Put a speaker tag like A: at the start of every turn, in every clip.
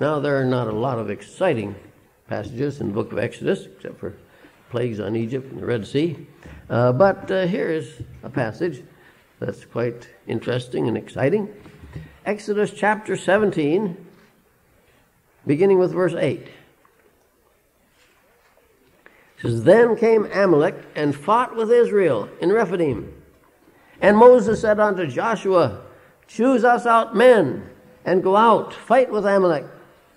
A: Now, there are not a lot of exciting passages in the book of Exodus, except for plagues on Egypt and the Red Sea. Uh, but uh, here is a passage that's quite interesting and exciting. Exodus chapter 17, beginning with verse 8. It says, Then came Amalek and fought with Israel in Rephidim. And Moses said unto Joshua, Choose us out men and go out, fight with Amalek.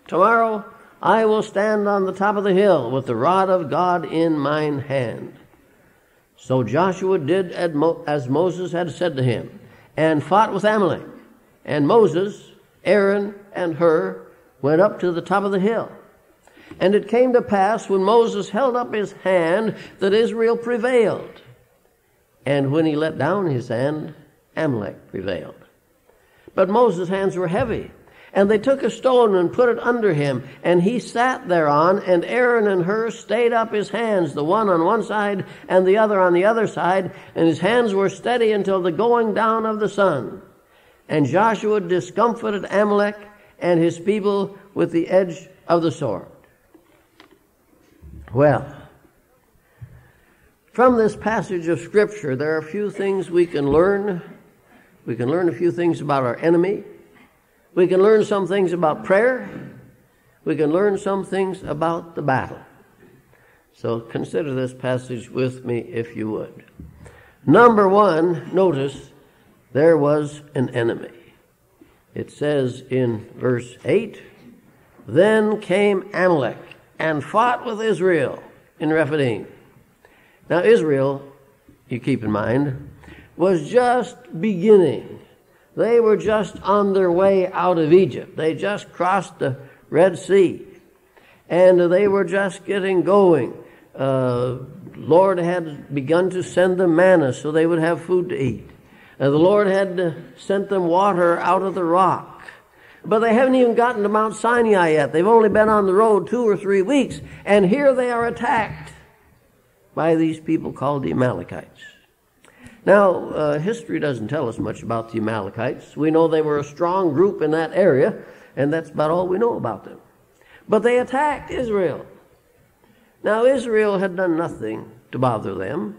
A: Tomorrow I will stand on the top of the hill with the rod of God in mine hand. So Joshua did as Moses had said to him, and fought with Amalek. And Moses, Aaron, and Hur went up to the top of the hill. And it came to pass when Moses held up his hand that Israel prevailed. And when he let down his hand, Amalek prevailed. But Moses' hands were heavy. And they took a stone and put it under him, and he sat thereon, and Aaron and Hur stayed up his hands, the one on one side and the other on the other side, and his hands were steady until the going down of the sun. And Joshua discomfited Amalek and his people with the edge of the sword. Well, from this passage of Scripture, there are a few things we can learn. We can learn a few things about our enemy. We can learn some things about prayer. We can learn some things about the battle. So consider this passage with me if you would. Number one, notice there was an enemy. It says in verse 8 Then came Amalek and fought with Israel in Rephidim. Now, Israel, you keep in mind, was just beginning. They were just on their way out of Egypt. They just crossed the Red Sea. And they were just getting going. Uh, Lord had begun to send them manna so they would have food to eat. Uh, the Lord had uh, sent them water out of the rock. But they haven't even gotten to Mount Sinai yet. They've only been on the road two or three weeks. And here they are attacked by these people called the Amalekites. Now, uh, history doesn't tell us much about the Amalekites. We know they were a strong group in that area, and that's about all we know about them. But they attacked Israel. Now, Israel had done nothing to bother them.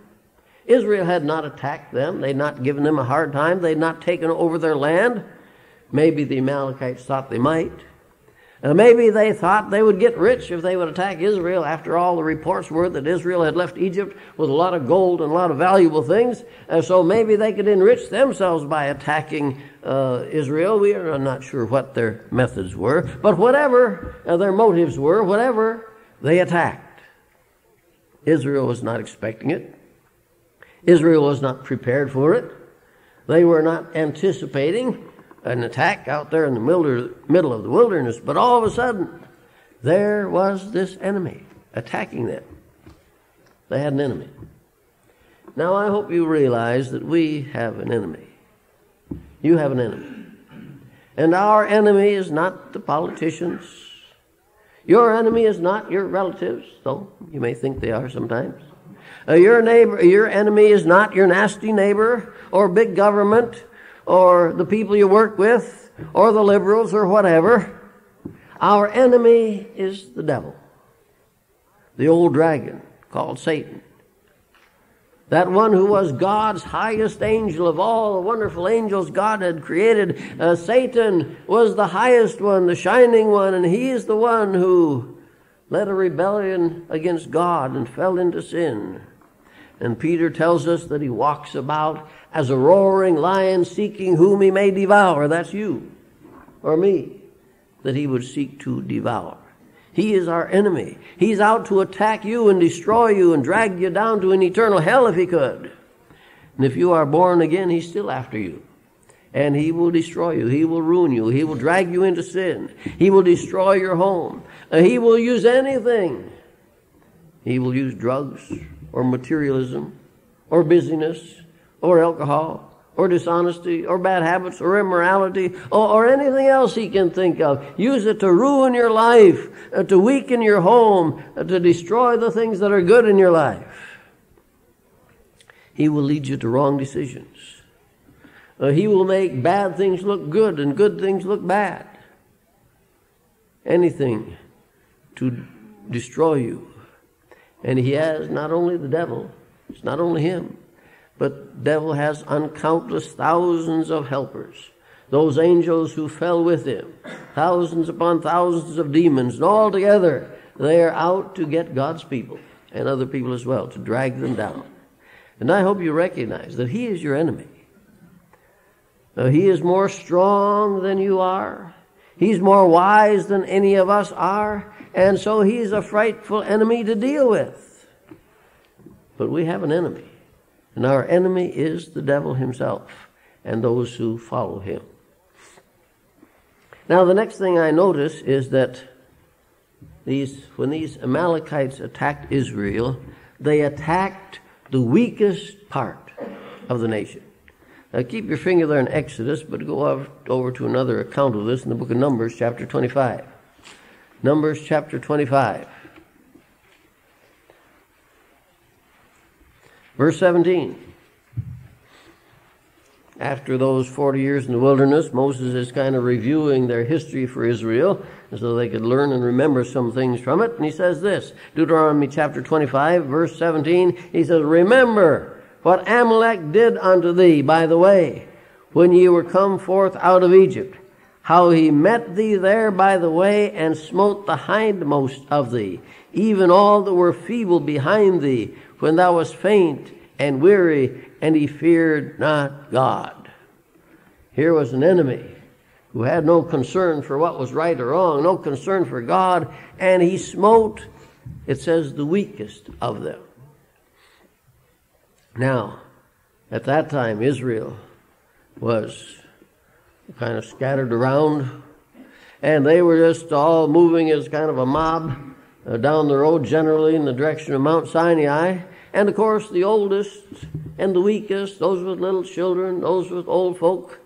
A: Israel had not attacked them. They'd not given them a hard time. They'd not taken over their land. Maybe the Amalekites thought they might. Uh, maybe they thought they would get rich if they would attack Israel. After all, the reports were that Israel had left Egypt with a lot of gold and a lot of valuable things. and so maybe they could enrich themselves by attacking uh, Israel. We are not sure what their methods were. But whatever uh, their motives were, whatever, they attacked. Israel was not expecting it. Israel was not prepared for it. They were not anticipating an attack out there in the middle of the wilderness, but all of a sudden, there was this enemy attacking them. They had an enemy. Now, I hope you realize that we have an enemy. You have an enemy. And our enemy is not the politicians. Your enemy is not your relatives, though you may think they are sometimes. Uh, your neighbor, your enemy is not your nasty neighbor or big government or the people you work with or the liberals or whatever. Our enemy is the devil, the old dragon called Satan. That one who was God's highest angel of all the wonderful angels God had created. Uh, Satan was the highest one, the shining one, and he is the one who led a rebellion against God and fell into sin. And Peter tells us that he walks about as a roaring lion seeking whom he may devour. That's you or me that he would seek to devour. He is our enemy. He's out to attack you and destroy you and drag you down to an eternal hell if he could. And if you are born again, he's still after you. And he will destroy you. He will ruin you. He will drag you into sin. He will destroy your home. He will use anything. He will use drugs or materialism or busyness or alcohol or dishonesty or bad habits or immorality or, or, anything else he can think of. Use it to ruin your life, uh, to weaken your home, uh, to destroy the things that are good in your life. He will lead you to wrong decisions. Uh, he will make bad things look good and good things look bad. anything to destroy you. And he has not only the devil, it's not only him, but the devil has uncountless thousands of helpers. Those angels who fell with him, thousands upon thousands of demons, and all together they are out to get God's people and other people as well, to drag them down. And I hope you recognize that he is your enemy. Uh, he is more strong than you are. He's more wise than any of us are. And so he's a frightful enemy to deal with. But we have an enemy. And our enemy is the devil himself and those who follow him. Now, the next thing I notice is that these, when these Amalekites attacked Israel, they attacked the weakest part of the nation. Now keep your finger there in Exodus, but go over to another account of this in the book of Numbers, chapter 25. Numbers, chapter 25. Verse 17. After those 40 years in the wilderness, Moses is kind of reviewing their history for Israel so they could learn and remember some things from it. And he says this Deuteronomy chapter 25, verse 17. He says, Remember what Amalek did unto thee by the way, when ye were come forth out of Egypt, how he met thee there by the way, and smote the hindmost of thee, even all that were feeble behind thee, when thou wast faint and weary, and he feared not God. Here was an enemy who had no concern for what was right or wrong, no concern for God, and he smote, it says, the weakest of them. Now, at that time, Israel was kind of scattered around, and they were just all moving as kind of a mob uh, down the road, generally in the direction of Mount Sinai. And of course, the oldest and the weakest, those with little children, those with old folk,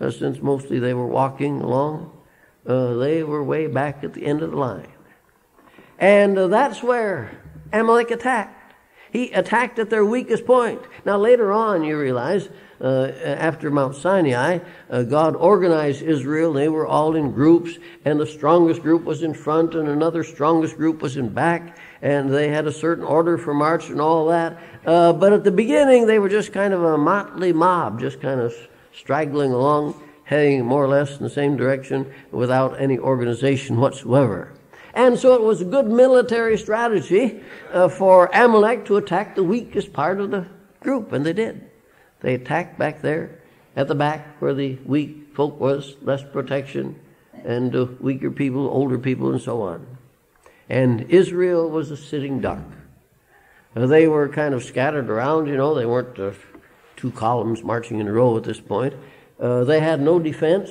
A: uh, since mostly they were walking along, uh, they were way back at the end of the line. And uh, that's where Amalek attacked. He attacked at their weakest point. Now, later on, you realize, uh, after Mount Sinai, uh, God organized Israel. They were all in groups, and the strongest group was in front, and another strongest group was in back, and they had a certain order for march and all that. Uh, but at the beginning, they were just kind of a motley mob, just kind of straggling along, heading more or less in the same direction without any organization whatsoever. And so it was a good military strategy uh, for Amalek to attack the weakest part of the group, and they did. They attacked back there at the back where the weak folk was, less protection, and uh, weaker people, older people, and so on. And Israel was a sitting duck. Uh, they were kind of scattered around, you know, they weren't uh, two columns marching in a row at this point. Uh, they had no defense.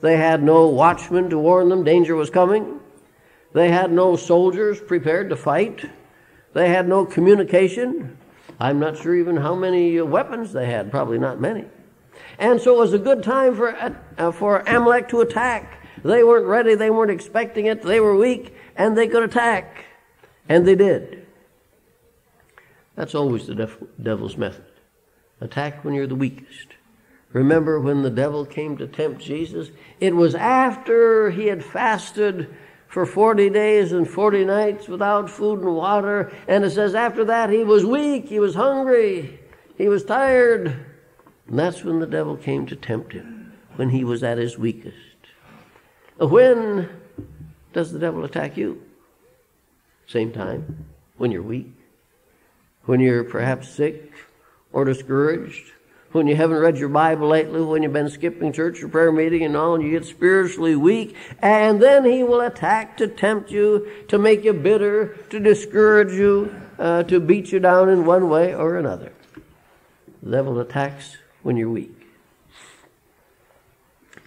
A: They had no watchman to warn them danger was coming. They had no soldiers prepared to fight. They had no communication. I'm not sure even how many uh, weapons they had, probably not many. And so it was a good time for, uh, for Amalek to attack. They weren't ready, they weren't expecting it, they were weak, and they could attack. And they did. That's always the devil's method attack when you're the weakest. Remember when the devil came to tempt Jesus? It was after he had fasted for 40 days and 40 nights without food and water. And it says after that he was weak, he was hungry, he was tired. And that's when the devil came to tempt him, when he was at his weakest. Uh, when does the devil attack you? Same time, when you're weak, when you're perhaps sick or discouraged, when you haven't read your Bible lately, when you've been skipping church or prayer meeting and all, and you get spiritually weak, and then he will attack to tempt you, to make you bitter, to discourage you, uh, to beat you down in one way or another. The devil attacks when you're weak.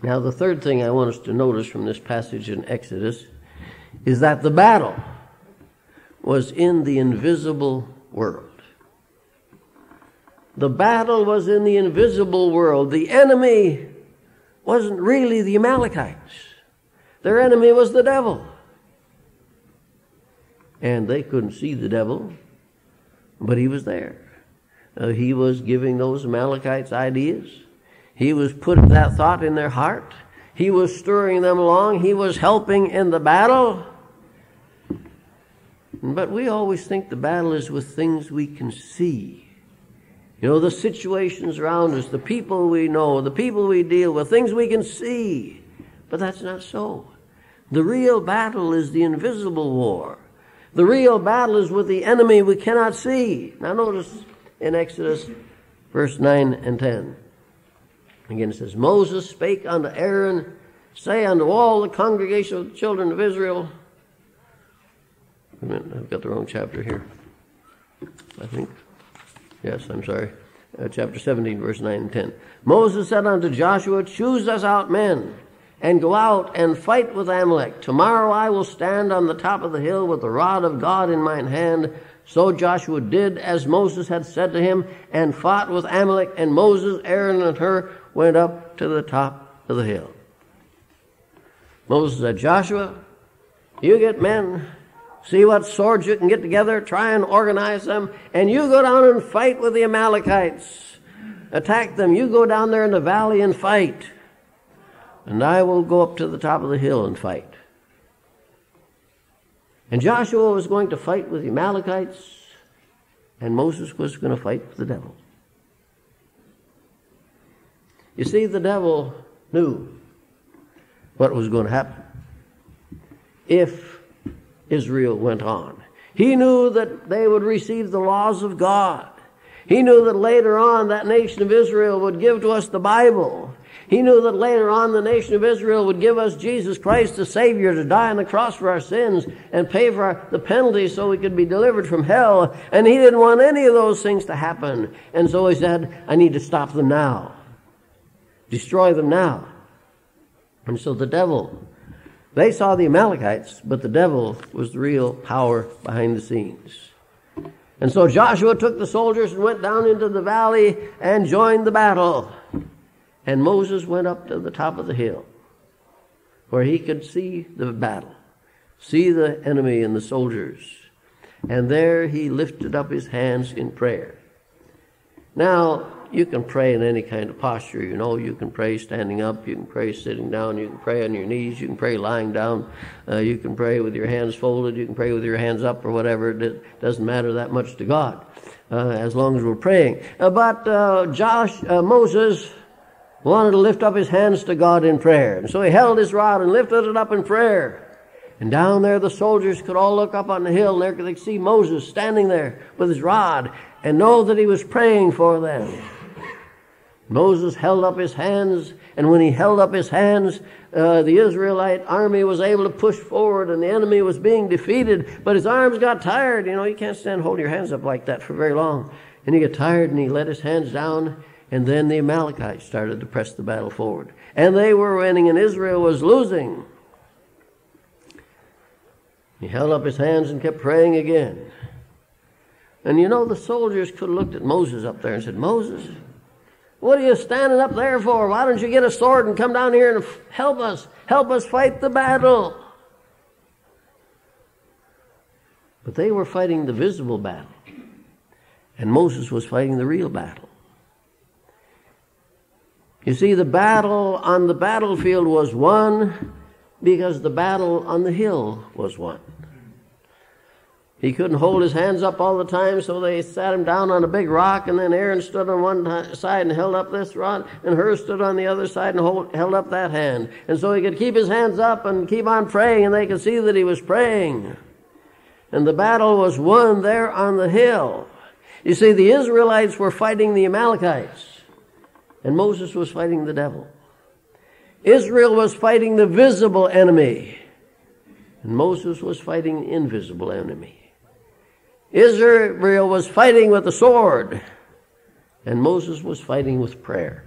A: Now, the third thing I want us to notice from this passage in Exodus is that the battle was in the invisible world. The battle was in the invisible world. The enemy wasn't really the Amalekites. Their enemy was the devil. And they couldn't see the devil, but he was there. Uh, he was giving those Amalekites ideas. He was putting that thought in their heart. He was stirring them along. He was helping in the battle. But we always think the battle is with things we can see. You know, the situations around us, the people we know, the people we deal with, things we can see. But that's not so. The real battle is the invisible war. The real battle is with the enemy we cannot see. Now notice in Exodus verse 9 and 10. Again it says, Moses spake unto Aaron, say unto all the congregation of the children of Israel. I've got the wrong chapter here. I think. Yes, I'm sorry. Uh, chapter 17, verse 9 and 10. Moses said unto Joshua, Choose us out men and go out and fight with Amalek. Tomorrow I will stand on the top of the hill with the rod of God in mine hand. So Joshua did as Moses had said to him and fought with Amalek, and Moses, Aaron, and Hur went up to the top of the hill. Moses said, Joshua, you get men, see what swords you can get together, try and organize them, and you go down and fight with the Amalekites. Attack them. You go down there in the valley and fight and I will go up to the top of the hill and fight. And Joshua was going to fight with the Amalekites, and Moses was going to fight with the devil. You see, the devil knew what was going to happen if Israel went on. He knew that they would receive the laws of God. He knew that later on that nation of Israel would give to us the Bible. He knew that later on the nation of Israel would give us Jesus Christ, the Savior, to die on the cross for our sins and pay for our, the penalty so we could be delivered from hell. And he didn't want any of those things to happen. And so he said, I need to stop them now. Destroy them now. And so the devil, they saw the Amalekites, but the devil was the real power behind the scenes. And so Joshua took the soldiers and went down into the valley and joined the battle. And Moses went up to the top of the hill where he could see the battle, see the enemy and the soldiers. And there he lifted up his hands in prayer. Now, you can pray in any kind of posture, you know. You can pray standing up, you can pray sitting down, you can pray on your knees, you can pray lying down, uh, you can pray with your hands folded, you can pray with your hands up or whatever. It doesn't matter that much to God uh, as long as we're praying. Uh, but uh, Josh, uh, Moses, wanted to lift up his hands to God in prayer. And so he held his rod and lifted it up in prayer. And down there the soldiers could all look up on the hill and there could see Moses standing there with his rod and know that he was praying for them. Moses held up his hands, and when he held up his hands, uh, the Israelite army was able to push forward, and the enemy was being defeated. But his arms got tired. You know, you can't stand holding your hands up like that for very long. And he got tired, and he let his hands down, and then the Amalekites started to press the battle forward. And they were winning, and Israel was losing. He held up his hands and kept praying again. And you know, the soldiers could have looked at Moses up there and said, Moses, what are you standing up there for? Why don't you get a sword and come down here and help us? Help us fight the battle. But they were fighting the visible battle, and Moses was fighting the real battle. You see, the battle on the battlefield was won because the battle on the hill was won. He couldn't hold his hands up all the time, so they sat him down on a big rock, and then Aaron stood on one side and held up this rod, and Hur stood on the other side and hold, held up that hand. And so he could keep his hands up and keep on praying, and they could see that he was praying. And the battle was won there on the hill. You see, the Israelites were fighting the Amalekites and Moses was fighting the devil. Israel was fighting the visible enemy, and Moses was fighting the invisible enemy. Israel was fighting with the sword, and Moses was fighting with prayer.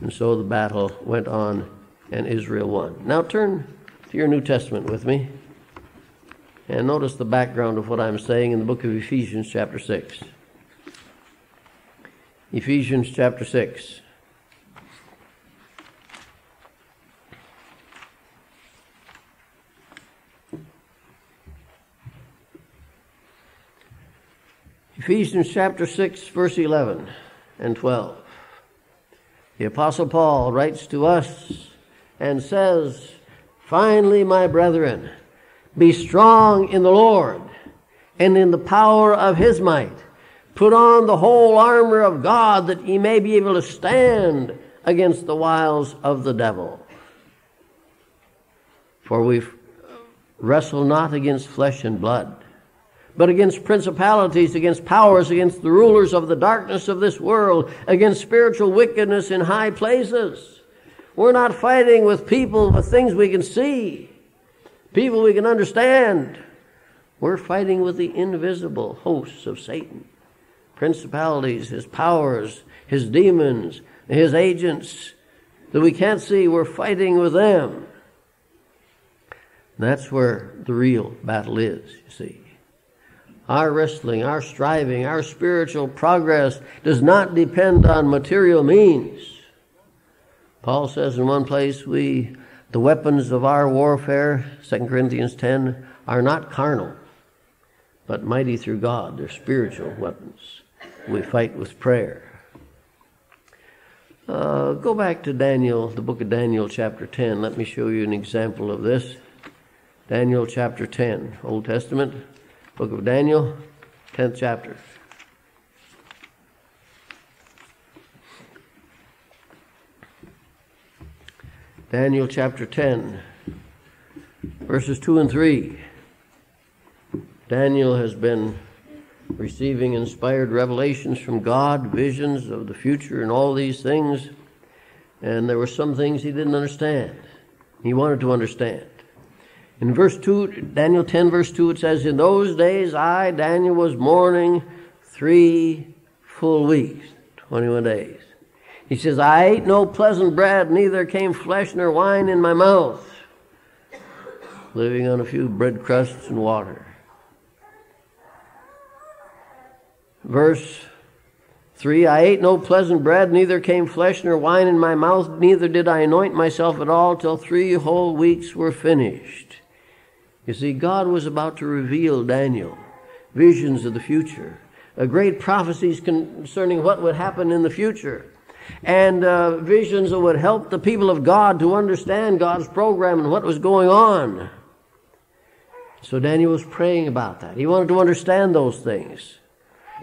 A: And so the battle went on, and Israel won. Now turn to your New Testament with me, and notice the background of what I'm saying in the book of Ephesians, chapter 6. Ephesians chapter 6. Ephesians chapter 6, verse 11 and 12. The Apostle Paul writes to us and says, Finally, my brethren, be strong in the Lord and in the power of his might. Put on the whole armor of God that ye may be able to stand against the wiles of the devil. For we wrestle not against flesh and blood, but against principalities, against powers, against the rulers of the darkness of this world, against spiritual wickedness in high places. We're not fighting with people with things we can see, people we can understand. We're fighting with the invisible hosts of Satan, principalities, his powers, his demons, his agents that we can't see. We're fighting with them. That's where the real battle is, you see. Our wrestling, our striving, our spiritual progress does not depend on material means. Paul says in one place, we, the weapons of our warfare, 2 Corinthians 10, are not carnal, but mighty through God. They're spiritual weapons. We fight with prayer. Uh, go back to Daniel, the book of Daniel, chapter 10. Let me show you an example of this. Daniel chapter 10, Old Testament. Book of Daniel, 10th chapter. Daniel chapter 10, verses 2 and 3. Daniel has been receiving inspired revelations from God, visions of the future, and all these things. And there were some things he didn't understand. He wanted to understand. In verse 2, Daniel 10, verse 2, it says, In those days I, Daniel, was mourning three full weeks, 21 days. He says, I ate no pleasant bread, neither came flesh nor wine in my mouth, living on a few bread crusts and water. Verse 3 I ate no pleasant bread, neither came flesh nor wine in my mouth, neither did I anoint myself at all till three whole weeks were finished. You see, God was about to reveal Daniel visions of the future, uh, great prophecies concerning what would happen in the future, and uh, visions that would help the people of God to understand God's program and what was going on. So Daniel was praying about that. He wanted to understand those things.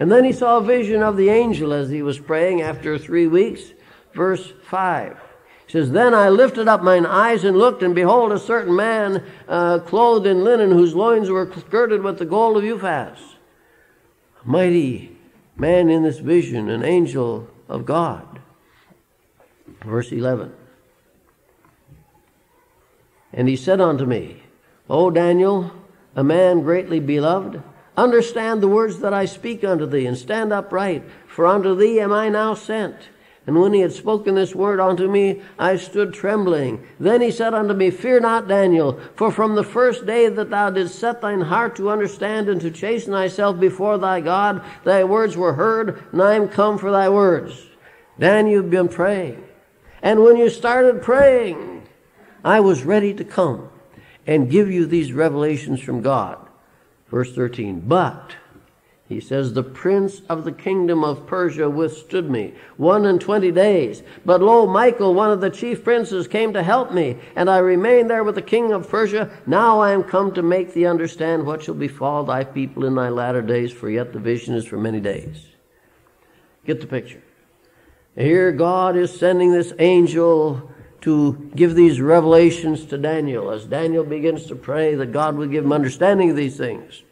A: And then he saw a vision of the angel as he was praying after three weeks. Verse 5 says, Then I lifted up mine eyes and looked, and behold, a certain man uh, clothed in linen, whose loins were girded with the gold of Uphaz. A mighty man in this vision, an angel of God. Verse 11. And he said unto me, O Daniel, a man greatly beloved, understand the words that I speak unto thee, and stand upright, for unto thee am I now sent. And when he had spoken this word unto me, I stood trembling. Then he said unto me, Fear not, Daniel, for from the first day that thou didst set thine heart to understand and to chasten thyself before thy God, thy words were heard, and I am come for thy words. Daniel, you've been praying. And when you started praying, I was ready to come and give you these revelations from God. Verse 13. But he says, The prince of the kingdom of Persia withstood me one and twenty days. But lo, Michael, one of the chief princes, came to help me, and I remained there with the king of Persia. Now I am come to make thee understand what shall befall thy people in thy latter days, for yet the vision is for many days. Get the picture. Here God is sending this angel to give these revelations to Daniel as Daniel begins to pray that God would give him understanding of these things.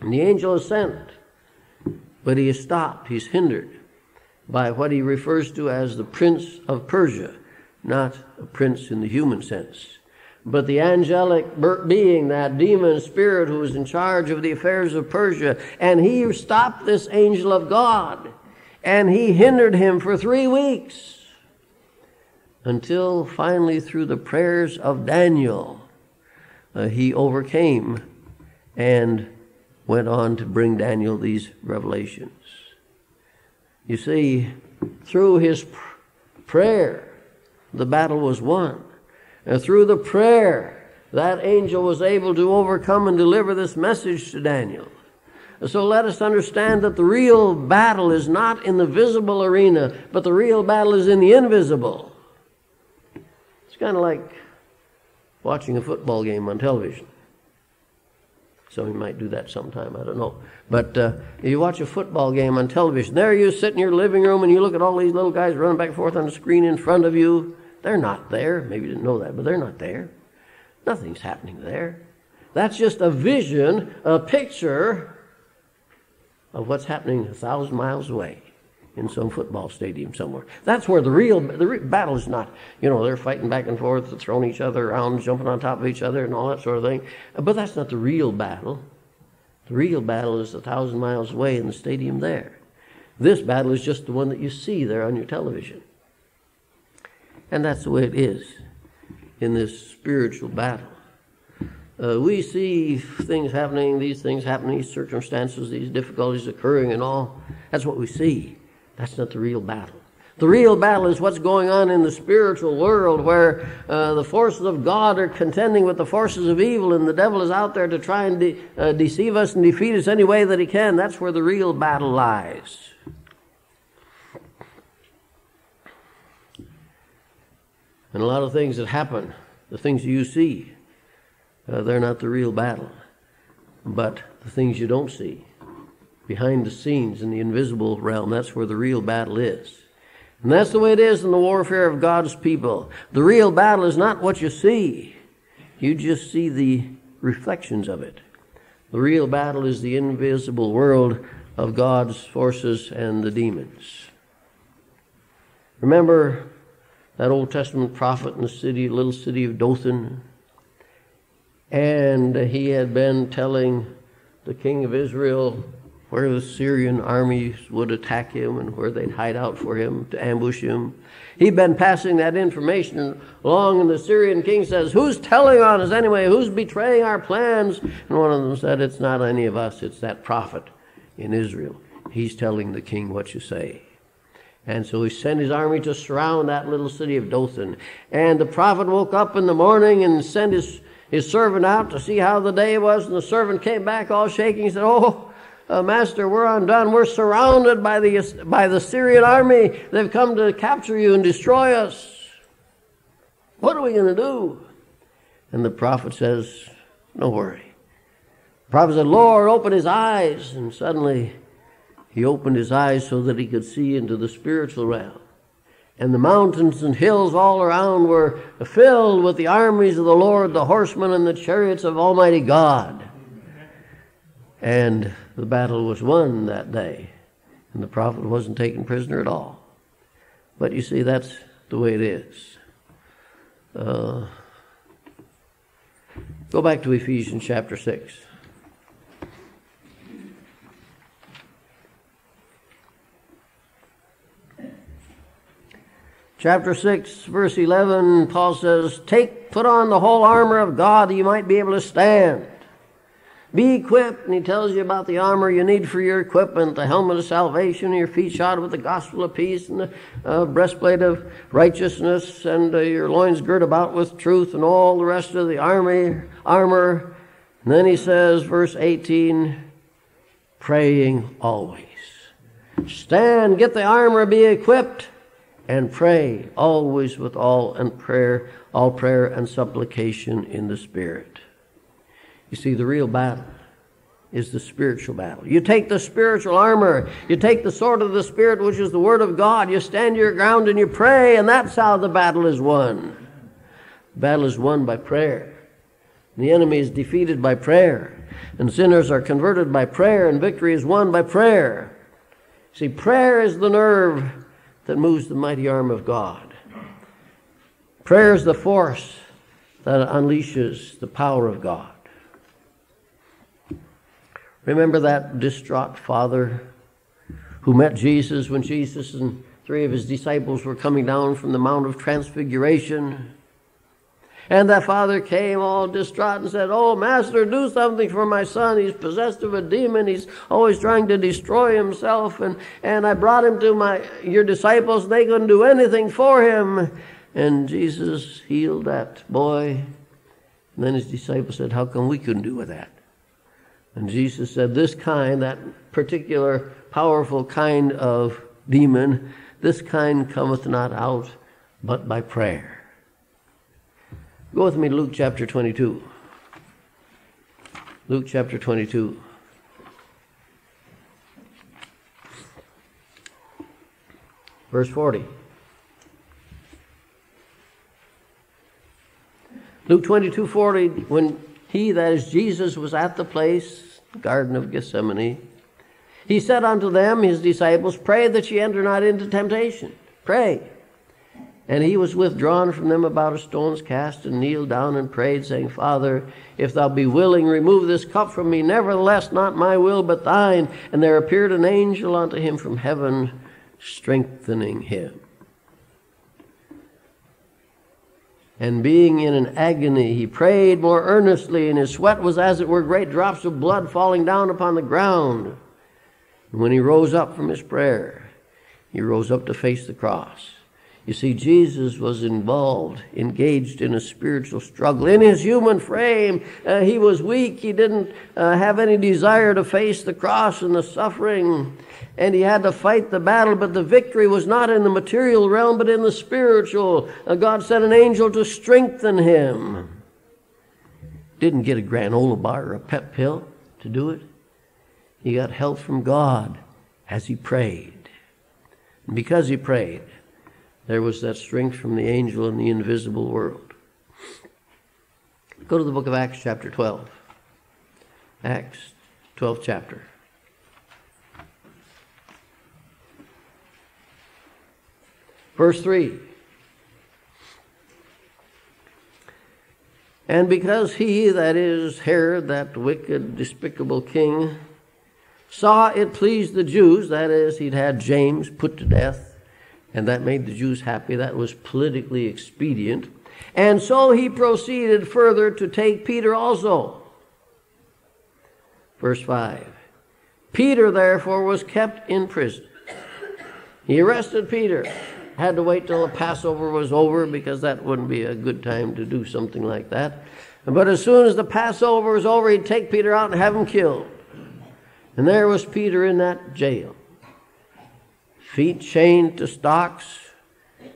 A: And the angel is sent, but he is stopped, he's hindered by what he refers to as the prince of Persia, not a prince in the human sense, but the angelic being, that demon spirit who was in charge of the affairs of Persia. And he stopped this angel of God, and he hindered him for three weeks until finally, through the prayers of Daniel, uh, he overcame and went on to bring Daniel these revelations. You see, through his prayer, the battle was won. And through the prayer, that angel was able to overcome and deliver this message to Daniel. So let us understand that the real battle is not in the visible arena, but the real battle is in the invisible. It's kind of like watching a football game on television. So we might do that sometime, I don't know. But uh, you watch a football game on television. There you sit in your living room and you look at all these little guys running back and forth on the screen in front of you. They're not there. Maybe you didn't know that, but they're not there. Nothing's happening there. That's just a vision, a picture of what's happening a thousand miles away in some football stadium somewhere. That's where the real the real battle is not. You know, they're fighting back and forth, throwing each other around, jumping on top of each other, and all that sort of thing. But that's not the real battle. The real battle is a thousand miles away in the stadium there. This battle is just the one that you see there on your television. And that's the way it is in this spiritual battle. Uh, we see things happening, these things happening, these circumstances, these difficulties occurring, and all. That's what we see. That's not the real battle. The real battle is what's going on in the spiritual world where uh, the forces of God are contending with the forces of evil and the devil is out there to try and de- uh, deceive us and defeat us any way that he can. That's where the real battle lies. And a lot of things that happen, the things you see, uh, they're not the real battle. But the things you don't see, behind the scenes in the invisible realm. That's where the real battle is. And that's the way it is in the warfare of God's people. The real battle is not what you see. You just see the reflections of it. The real battle is the invisible world of God's forces and the demons. Remember that Old Testament prophet in the city, little city of Dothan? And he had been telling the king of Israel where the Syrian armies would attack him and where they'd hide out for him to ambush him. He'd been passing that information along, and the Syrian king says, Who's telling on us anyway? Who's betraying our plans? And one of them said, It's not any of us, it's that prophet in Israel. He's telling the king what you say. And so he sent his army to surround that little city of Dothan. And the prophet woke up in the morning and sent his, his servant out to see how the day was. And the servant came back all shaking. He said, Oh, uh, Master, we're undone. We're surrounded by the, by the Syrian army. They've come to capture you and destroy us. What are we going to do? And the prophet says, No worry. The prophet said, Lord, open his eyes. And suddenly he opened his eyes so that he could see into the spiritual realm. And the mountains and hills all around were filled with the armies of the Lord, the horsemen and the chariots of Almighty God. And the battle was won that day, and the prophet wasn't taken prisoner at all. But you see, that's the way it is. Uh, go back to Ephesians chapter 6. Chapter 6, verse 11, Paul says, Take, put on the whole armor of God that you might be able to stand. Be equipped, and he tells you about the armor you need for your equipment, the helmet of salvation, your feet shod with the gospel of peace, and the uh, breastplate of righteousness, and uh, your loins girt about with truth, and all the rest of the army, armor. And then he says, verse 18, praying always. Stand, get the armor, be equipped, and pray always with all and prayer, all prayer and supplication in the Spirit. You see, the real battle is the spiritual battle. You take the spiritual armor, you take the sword of the Spirit, which is the Word of God, you stand your ground and you pray, and that's how the battle is won. The battle is won by prayer. The enemy is defeated by prayer, and sinners are converted by prayer, and victory is won by prayer. See, prayer is the nerve that moves the mighty arm of God. Prayer is the force that unleashes the power of God. Remember that distraught father who met Jesus when Jesus and three of his disciples were coming down from the Mount of Transfiguration? And that father came all distraught and said, Oh, Master, do something for my son. He's possessed of a demon. He's always trying to destroy himself. And, and I brought him to my your disciples. They couldn't do anything for him. And Jesus healed that boy. And then his disciples said, How come we couldn't do with that? And Jesus said, This kind, that particular powerful kind of demon, this kind cometh not out but by prayer. Go with me to Luke chapter 22. Luke chapter 22. Verse 40. Luke 22 40, when he, that is Jesus, was at the place, Garden of Gethsemane, he said unto them, his disciples, Pray that ye enter not into temptation. Pray. And he was withdrawn from them about a stone's cast, and kneeled down and prayed, saying, Father, if thou be willing, remove this cup from me. Nevertheless, not my will, but thine. And there appeared an angel unto him from heaven, strengthening him. And being in an agony, he prayed more earnestly, and his sweat was as it were great drops of blood falling down upon the ground. And when he rose up from his prayer, he rose up to face the cross. You see, Jesus was involved, engaged in a spiritual struggle. In his human frame, uh, he was weak. He didn't uh, have any desire to face the cross and the suffering. And he had to fight the battle, but the victory was not in the material realm, but in the spiritual. Uh, God sent an angel to strengthen him. Didn't get a granola bar or a pep pill to do it. He got help from God as he prayed. And because he prayed, there was that strength from the angel in the invisible world. Go to the book of Acts, chapter 12. Acts, 12th chapter. Verse 3. And because he, that is Herod, that wicked, despicable king, saw it pleased the Jews, that is, he'd had James put to death, and that made the Jews happy. That was politically expedient. And so he proceeded further to take Peter also. Verse 5 Peter, therefore, was kept in prison. He arrested Peter. Had to wait till the Passover was over because that wouldn't be a good time to do something like that. But as soon as the Passover was over, he'd take Peter out and have him killed. And there was Peter in that jail feet chained to stocks,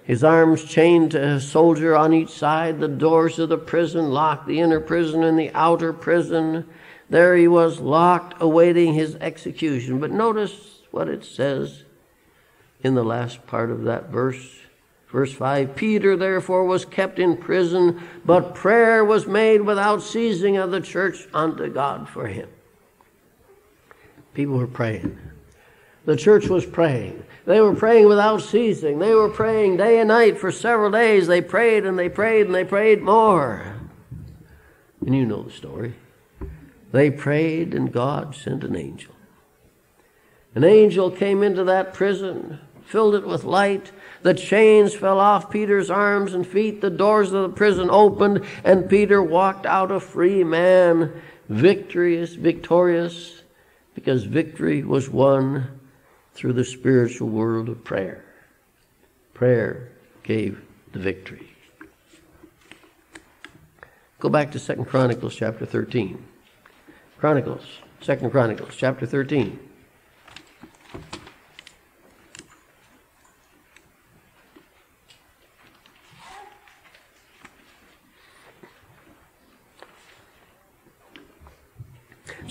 A: his arms chained to a soldier on each side, the doors of the prison locked, the inner prison and the outer prison. There he was locked, awaiting his execution. But notice what it says in the last part of that verse. Verse 5 Peter therefore was kept in prison, but prayer was made without ceasing of the church unto God for him. People were praying. The church was praying. They were praying without ceasing. They were praying day and night for several days. They prayed and they prayed and they prayed more. And you know the story. They prayed and God sent an angel. An angel came into that prison, filled it with light. The chains fell off Peter's arms and feet. The doors of the prison opened, and Peter walked out a free man, victorious, victorious, because victory was won through the spiritual world of prayer. Prayer gave the victory. Go back to Second Chronicles chapter 13. Chronicles, Second Chronicles chapter 13.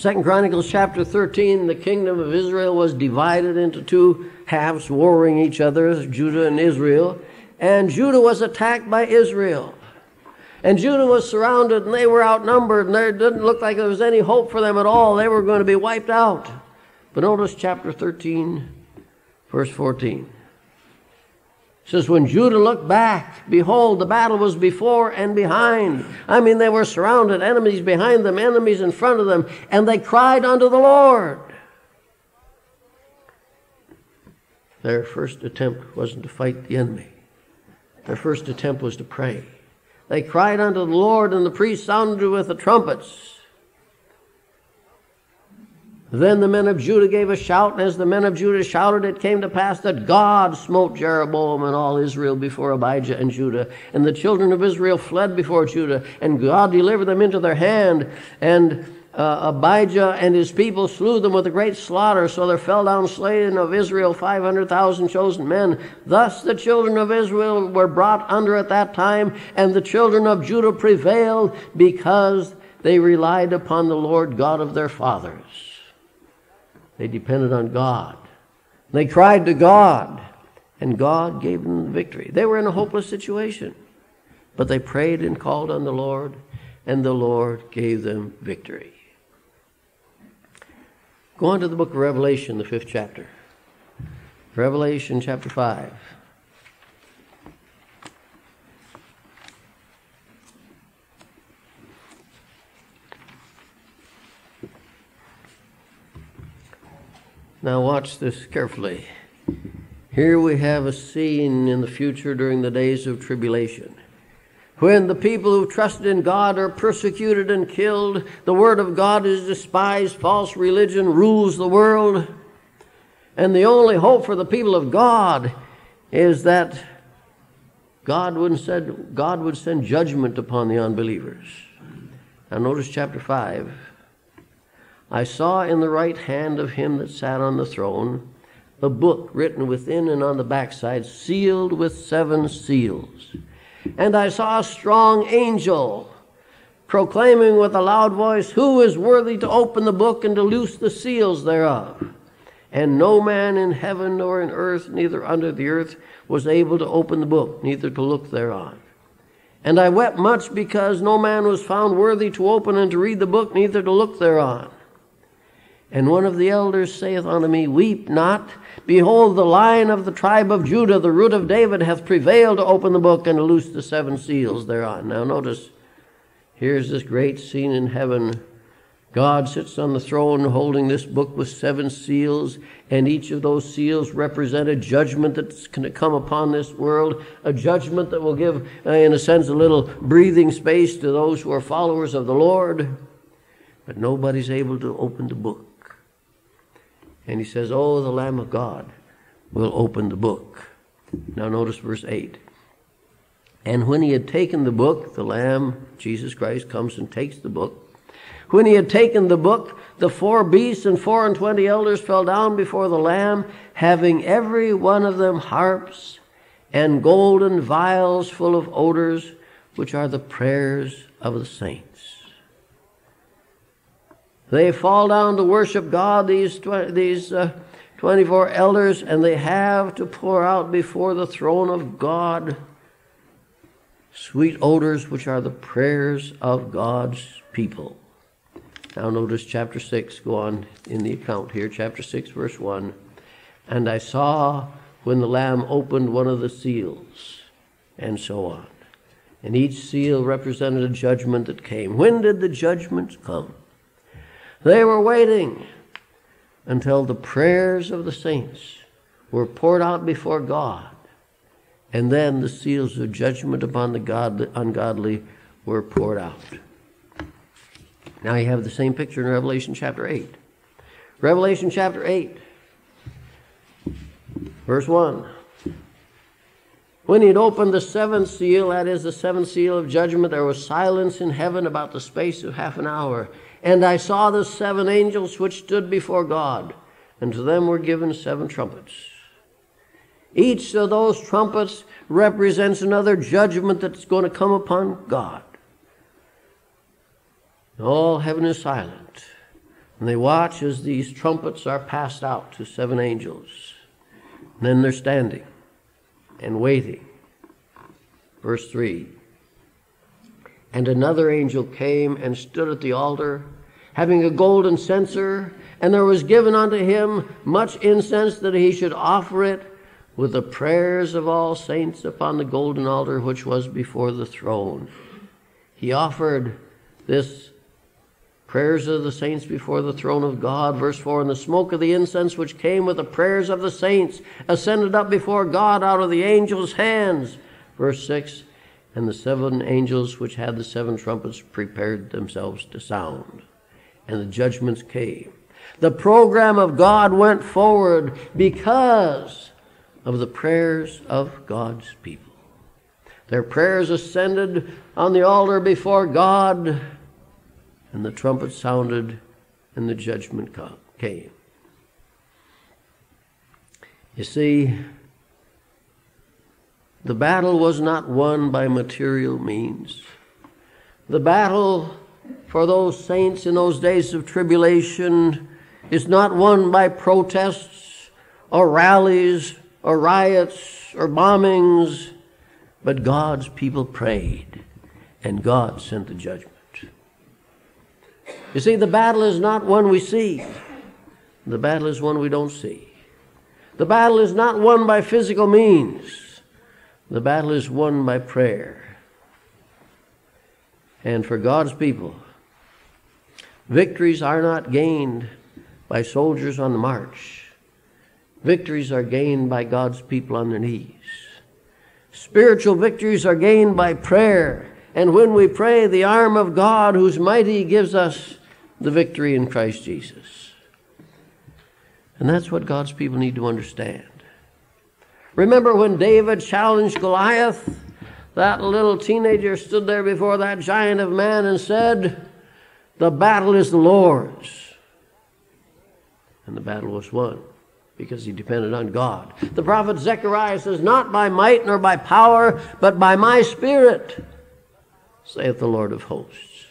A: Second Chronicles chapter 13, the kingdom of Israel was divided into two halves, warring each other, Judah and Israel. And Judah was attacked by Israel. And Judah was surrounded and they were outnumbered and there didn't look like there was any hope for them at all. They were going to be wiped out. But notice chapter 13, verse 14 says, When Judah looked back, behold, the battle was before and behind. I mean, they were surrounded, enemies behind them, enemies in front of them, and they cried unto the Lord. Their first attempt wasn't to fight the enemy, their first attempt was to pray. They cried unto the Lord, and the priests sounded with the trumpets. Then the men of Judah gave a shout, and as the men of Judah shouted, it came to pass that God smote Jeroboam and all Israel before Abijah and Judah. And the children of Israel fled before Judah, and God delivered them into their hand. And uh, Abijah and his people slew them with a great slaughter, so there fell down slain of Israel 500,000 chosen men. Thus the children of Israel were brought under at that time, and the children of Judah prevailed because they relied upon the Lord God of their fathers. They depended on God. They cried to God, and God gave them the victory. They were in a hopeless situation, but they prayed and called on the Lord, and the Lord gave them victory. Go on to the book of Revelation, the fifth chapter. Revelation chapter 5. Now, watch this carefully. Here we have a scene in the future during the days of tribulation. When the people who trusted in God are persecuted and killed, the Word of God is despised, false religion rules the world, and the only hope for the people of God is that God would send, God would send judgment upon the unbelievers. Now, notice chapter 5. I saw in the right hand of him that sat on the throne a book written within and on the backside, sealed with seven seals. And I saw a strong angel proclaiming with a loud voice, Who is worthy to open the book and to loose the seals thereof? And no man in heaven nor in earth, neither under the earth, was able to open the book, neither to look thereon. And I wept much because no man was found worthy to open and to read the book, neither to look thereon. And one of the elders saith unto me, Weep not. Behold, the lion of the tribe of Judah, the root of David, hath prevailed to open the book and to loose the seven seals thereon. Now, notice, here's this great scene in heaven. God sits on the throne holding this book with seven seals, and each of those seals represent a judgment that's going to come upon this world, a judgment that will give, uh, in a sense, a little breathing space to those who are followers of the Lord. But nobody's able to open the book. And he says, Oh, the Lamb of God will open the book. Now notice verse 8. And when he had taken the book, the Lamb, Jesus Christ, comes and takes the book. When he had taken the book, the four beasts and four and twenty elders fell down before the Lamb, having every one of them harps and golden vials full of odors, which are the prayers of the saints. They fall down to worship God, these, these uh, 24 elders, and they have to pour out before the throne of God sweet odors, which are the prayers of God's people. Now, notice chapter 6, go on in the account here, chapter 6, verse 1. And I saw when the Lamb opened one of the seals, and so on. And each seal represented a judgment that came. When did the judgments come? They were waiting until the prayers of the saints were poured out before God, and then the seals of judgment upon the God, ungodly were poured out. Now you have the same picture in Revelation chapter 8. Revelation chapter 8, verse 1. When he had opened the seventh seal, that is the seventh seal of judgment, there was silence in heaven about the space of half an hour. And I saw the seven angels which stood before God, and to them were given seven trumpets. Each of those trumpets represents another judgment that's going to come upon God. All heaven is silent. And they watch as these trumpets are passed out to seven angels. And then they're standing and waiting. Verse 3 and another angel came and stood at the altar, having a golden censer, and there was given unto him much incense that he should offer it with the prayers of all saints upon the golden altar which was before the throne. He offered this prayers of the saints before the throne of God. Verse 4 And the smoke of the incense which came with the prayers of the saints ascended up before God out of the angel's hands. Verse 6 and the seven angels which had the seven trumpets prepared themselves to sound. And the judgments came. The program of God went forward because of the prayers of God's people. Their prayers ascended on the altar before God, and the trumpet sounded, and the judgment came. You see, the battle was not won by material means. The battle for those saints in those days of tribulation is not won by protests or rallies or riots or bombings, but God's people prayed and God sent the judgment. You see, the battle is not one we see, the battle is one we don't see. The battle is not won by physical means, the battle is won by prayer. And for God's people, victories are not gained by soldiers on the march. Victories are gained by God's people on their knees. Spiritual victories are gained by prayer. And when we pray, the arm of God, who's mighty, gives us the victory in Christ Jesus. And that's what God's people need to understand. Remember when David challenged Goliath? That little teenager stood there before that giant of man and said, The battle is the Lord's. And the battle was won because he depended on God. The prophet Zechariah says, Not by might nor by power, but by my spirit, saith the Lord of hosts.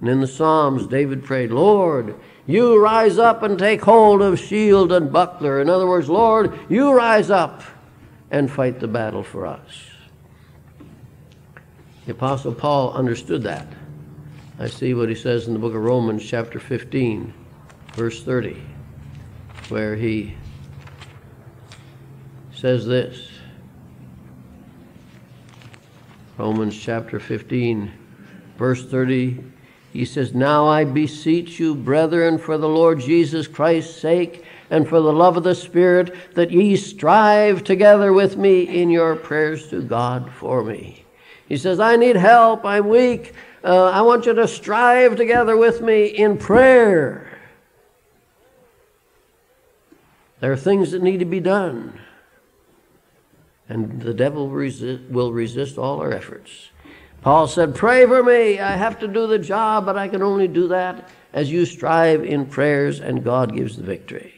A: And in the Psalms, David prayed, Lord, you rise up and take hold of shield and buckler. In other words, Lord, you rise up and fight the battle for us. The Apostle Paul understood that. I see what he says in the book of Romans, chapter 15, verse 30, where he says this Romans chapter 15, verse 30 he says, Now I beseech you, brethren, for the Lord Jesus Christ's sake, and for the love of the Spirit, that ye strive together with me in your prayers to God for me. He says, I need help. I'm weak. Uh, I want you to strive together with me in prayer. There are things that need to be done. And the devil resist, will resist all our efforts. Paul said, Pray for me. I have to do the job, but I can only do that as you strive in prayers, and God gives the victory.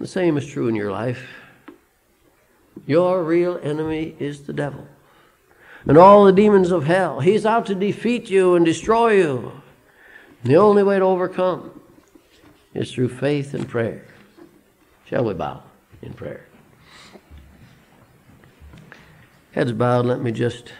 A: The same is true in your life. Your real enemy is the devil and all the demons of hell. He's out to defeat you and destroy you. The only way to overcome is through faith and prayer. Shall we bow in prayer? Heads bowed, let me just